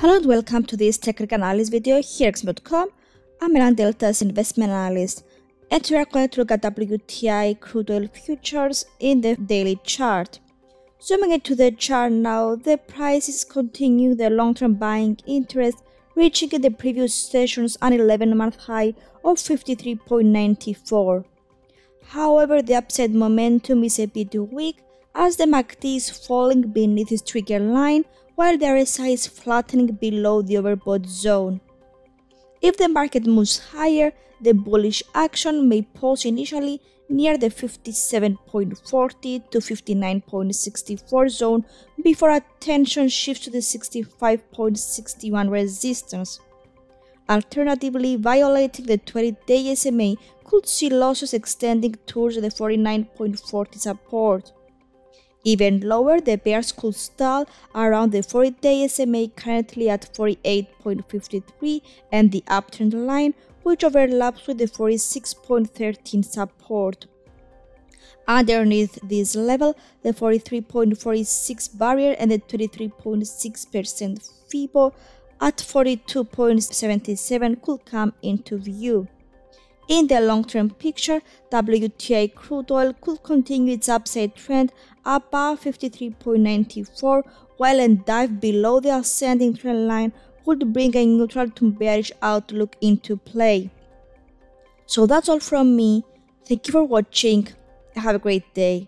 Hello and welcome to this technical analysis video here at XM.com. I'm Melina Deltas investment analyst and we are going to look at WTI crude oil futures in the daily chart. Zooming into the chart now, the price is continuing the long-term buying interest reaching in the previous session's an 11-month high of 53.94. However, the upside momentum is a bit weak as the MACD is falling beneath its trigger line while the RSI is flattening below the overbought zone. If the market moves higher, the bullish action may pause initially near the 57.40 to 59.64 zone before attention shifts to the 65.61 resistance. Alternatively, violating the 20-day SMA could see losses extending towards the 49.40 support. Even lower, the bears could stall around the 40-day SMA currently at 48.53 and the uptrend line, which overlaps with the 46.13 support. Underneath this level, the 43.46 barrier and the 23.6% FIBO at 42.77 could come into view. In the long-term picture, WTI crude oil could continue its upside trend above 53.94 while a dive below the ascending trend line would bring a neutral to bearish outlook into play. So that's all from me. Thank you for watching. Have a great day.